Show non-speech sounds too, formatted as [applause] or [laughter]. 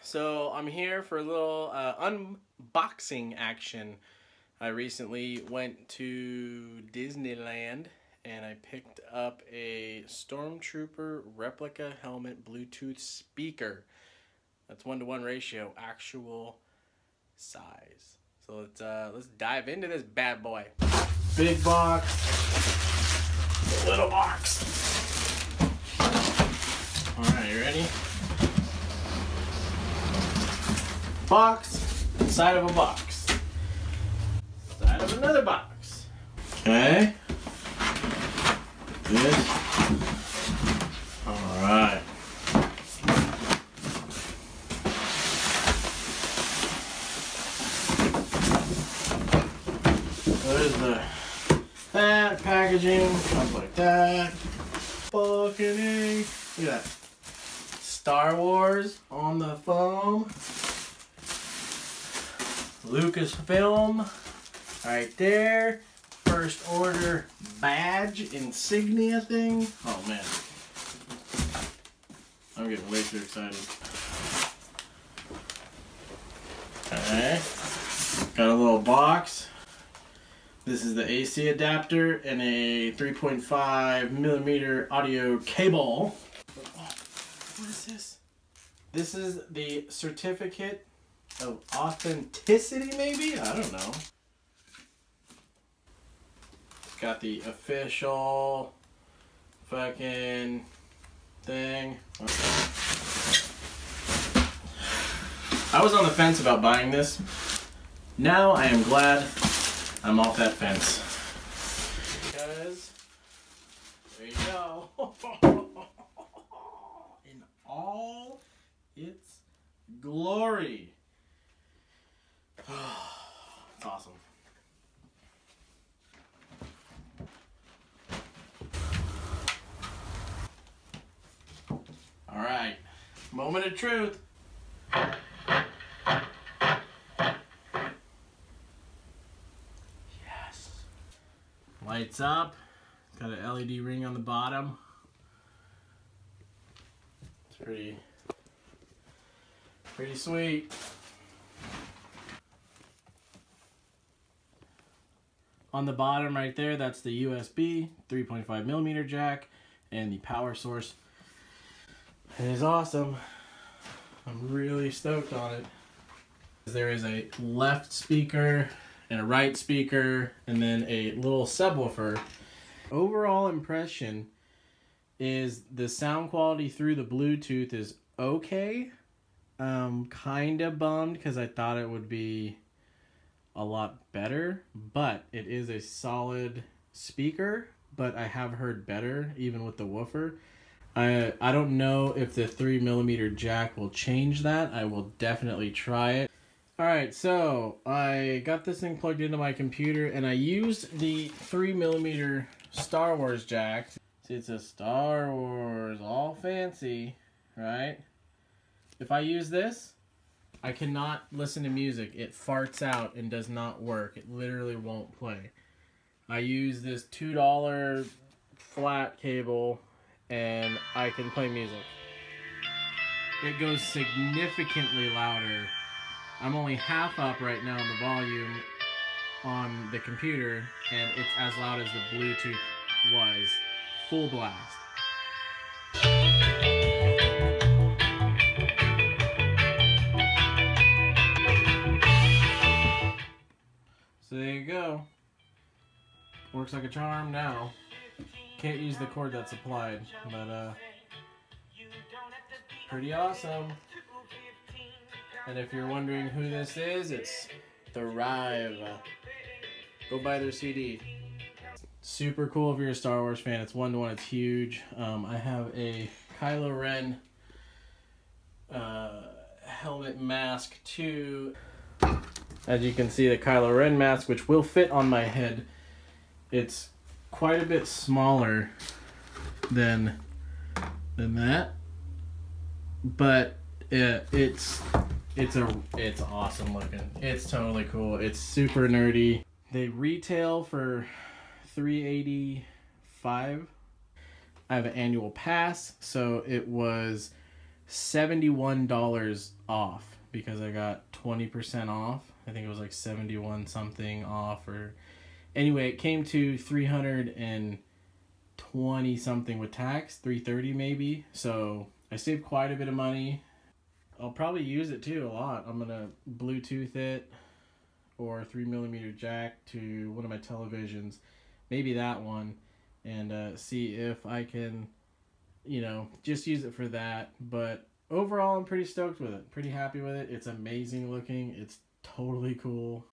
So I'm here for a little uh, unboxing action. I recently went to Disneyland and I picked up a Stormtrooper replica helmet Bluetooth speaker. That's one to one ratio, actual size. So let's uh, let's dive into this bad boy. Big box, little box. All right, you ready? Box, inside of a box, inside of another box. Okay. This. All right. There's the that packaging, comes like that. Fucking. Look at that. Star Wars on the foam. Lucasfilm right there. First order badge insignia thing. Oh man. I'm getting way too excited. Okay. Got a little box. This is the AC adapter and a 3.5 millimeter audio cable. What is this? This is the certificate of authenticity, maybe? I don't know. It's Got the official fucking thing. I was on the fence about buying this. Now I am glad I'm off that fence. Because, there you go. [laughs] In all its glory. It's [sighs] awesome. All right, moment of truth. Yes. Lights up. Got an LED ring on the bottom. It's pretty, pretty sweet. On the bottom right there, that's the USB 3.5 millimeter jack and the power source. It is awesome. I'm really stoked on it. There is a left speaker and a right speaker and then a little subwoofer. Overall impression is the sound quality through the Bluetooth is okay. Um, kind of bummed because I thought it would be a lot better, but it is a solid speaker, but I have heard better even with the woofer. I I don't know if the three millimeter jack will change that. I will definitely try it. All right, so I got this thing plugged into my computer and I used the three millimeter Star Wars jack. See, it's a Star Wars, all fancy, right? If I use this, I cannot listen to music. It farts out and does not work. It literally won't play. I use this $2 flat cable and I can play music. It goes significantly louder. I'm only half up right now in the volume on the computer and it's as loud as the Bluetooth was. Full blast. Go. Works like a charm now. Can't use the cord that's applied, but uh, pretty awesome. And if you're wondering who this is, it's The Rive. Go buy their CD. Super cool if you're a Star Wars fan. It's one to one. It's huge. Um, I have a Kylo Ren uh, helmet mask too. As you can see, the Kylo Ren mask, which will fit on my head, it's quite a bit smaller than than that, but it, it's it's a it's awesome looking. It's totally cool. It's super nerdy. They retail for 385. I have an annual pass, so it was $71 off because I got 20% off. I think it was like 71 something off or anyway, it came to 320 something with tax, 330 maybe. So, I saved quite a bit of money. I'll probably use it too a lot. I'm to Bluetooth it or 3 millimeter jack to one of my televisions, maybe that one, and uh, see if I can, you know, just use it for that. But overall, I'm pretty stoked with it. Pretty happy with it. It's amazing looking. It's totally cool.